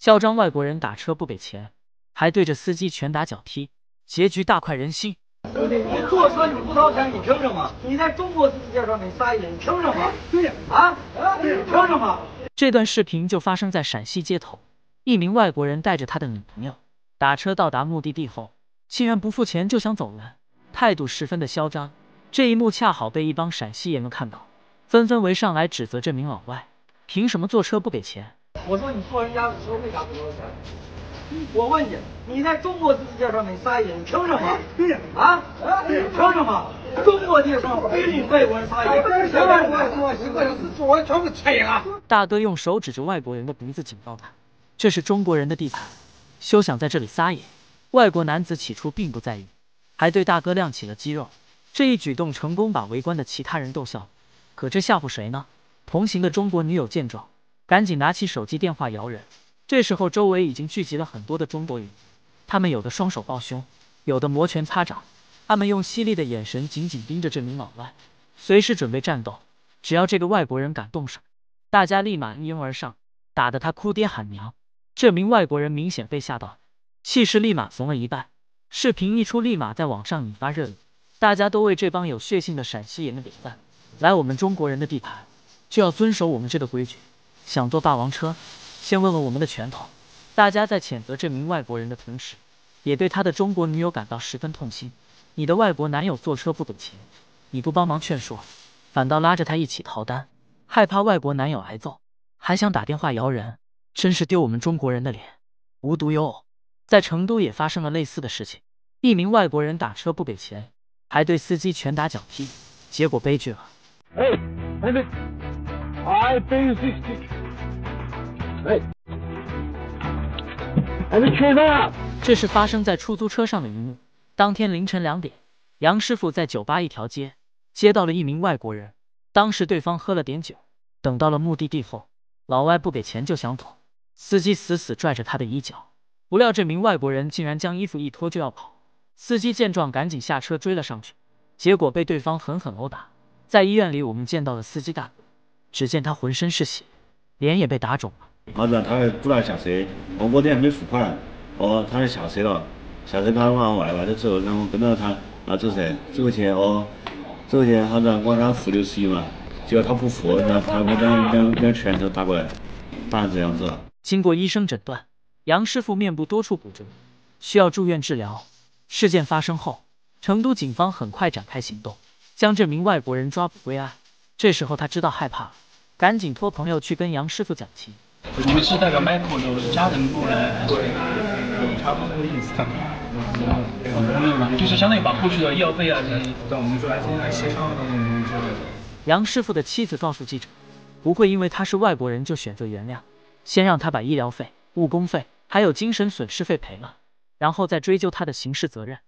嚣张外国人打车不给钱，还对着司机拳打脚踢，结局大快人心。兄弟，你坐车你不掏钱，你凭什么？你在中国自行车上你撒野，你凭什么？对呀，啊，你凭什么？这段视频就发生在陕西街头，一名外国人带着他的女朋友打车到达目的地后，竟然不付钱就想走人，态度十分的嚣张。这一幕恰好被一帮陕西爷们看到，纷纷围上来指责这名老外，凭什么坐车不给钱？我说你坐人家的车为啥不掏钱？我问你，你在中国自行车上没撒野，你凭什么？啊，你凭什么？中国地上不允外国人撒野。大哥用手指着外国人的鼻子警告他，这是中国人的地盘，休想在这里撒野。外国男子起初并不在意，还对大哥亮起了肌肉。这一举动成功把围观的其他人逗笑，可这吓唬谁呢？同行的中国女友见状，赶紧拿起手机电话摇人。这时候周围已经聚集了很多的中国人，他们有的双手抱胸，有的摩拳擦掌，他们用犀利的眼神紧紧盯着这名老外，随时准备战斗。只要这个外国人敢动手，大家立马一拥而上，打得他哭爹喊娘。这名外国人明显被吓到，气势立马怂了一半。视频一出，立马在网上引发热议，大家都为这帮有血性的陕西爷们点赞。来我们中国人的地盘，就要遵守我们这个规矩。想坐霸王车？先问问我们的拳头。大家在谴责这名外国人的同时，也对他的中国女友感到十分痛心。你的外国男友坐车不给钱，你不帮忙劝说，反倒拉着他一起逃单，害怕外国男友挨揍，还想打电话摇人，真是丢我们中国人的脸。无独有偶，在成都也发生了类似的事情，一名外国人打车不给钱，还对司机拳打脚踢，结果悲剧了。哎，哎那，I pay sixty。哎，还没缺呢。这是发生在出租车上的一幕。当天凌晨两点，杨师傅在酒吧一条街接到了一名外国人。当时对方喝了点酒，等到了目的地后，老外不给钱就想走，司机死死拽着他的衣角，不料这名外国人竟然将衣服一脱就要跑。司机见状赶紧下车追了上去，结果被对方狠狠殴打。在医院里，我们见到了司机大哥，只见他浑身是血，脸也被打肿了。好子，他还阻拦下车，哦，我点还没付款，哦，他还下车了，下车他往外外头走，然后跟着他，那走噻，走过去，哦，走过去，好子，我给他付六十一嘛，结果他不付，然后他把两两两拳头打过来，打成这样子。经过医生诊断，杨师傅面部多处骨折，需要住院治疗。事件发生后，成都警方很快展开行动，将这名外国人抓捕归案。这时候他知道害怕了，赶紧托朋友去跟杨师傅讲情。你们是代表 Michael 的家人过来，差不多这个意思。就是相当于把过去的医药费啊，在我们这边现在协商杨师傅的妻子告诉记者，不会因为他是外国人就选择原谅，先让他把医疗费、误工费还有精神损失费赔了，然后再追究他的刑事责任。